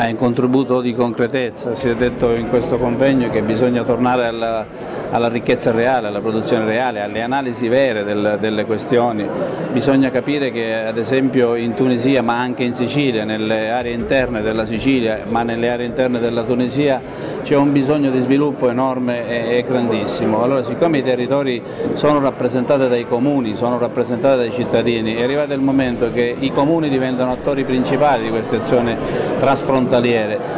ma è un contributo di concretezza. Si è detto in questo convegno che bisogna tornare alla, alla ricchezza reale, alla produzione reale, alle analisi vere del, delle questioni. Bisogna capire che ad esempio in Tunisia, ma anche in Sicilia, nelle aree interne della Sicilia, ma nelle aree interne della Tunisia, c'è un bisogno di sviluppo enorme e, e grandissimo. Allora, siccome i territori sono rappresentati dai comuni, sono rappresentati dai cittadini, è arrivato il momento che i comuni diventano attori principali di queste azioni trasfrontaliere,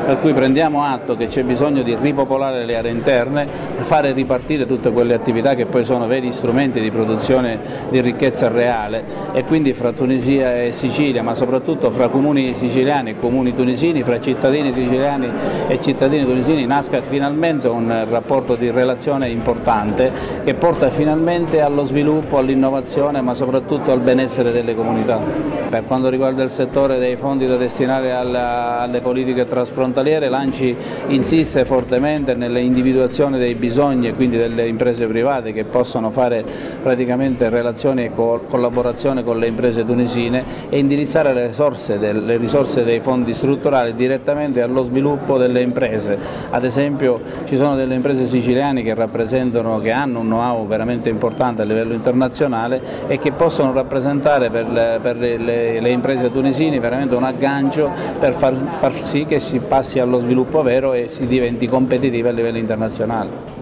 per cui prendiamo atto che c'è bisogno di ripopolare le aree interne, fare ripartire tutte quelle attività che poi sono veri strumenti di produzione di ricchezza reale e quindi fra Tunisia e Sicilia, ma soprattutto fra comuni siciliani e comuni tunisini, fra cittadini siciliani e cittadini tunisini nasca finalmente un rapporto di relazione importante che porta finalmente allo sviluppo, all'innovazione ma soprattutto al benessere delle comunità. Per quanto riguarda il settore dei fondi da destinare alle politiche trasfrontaliere, l'Anci insiste fortemente nell'individuazione dei bisogni e quindi delle imprese private che possono fare praticamente relazioni e collaborazione con le imprese tunisine e indirizzare le risorse, le risorse dei fondi strutturali direttamente allo sviluppo delle imprese. Ad esempio ci sono delle imprese siciliane che rappresentano, che hanno un know-how veramente importante a livello internazionale e che possono rappresentare per le, per le, le imprese tunisine veramente un aggancio per far sì che si passi allo sviluppo vero e si diventi competitivi a livello internazionale.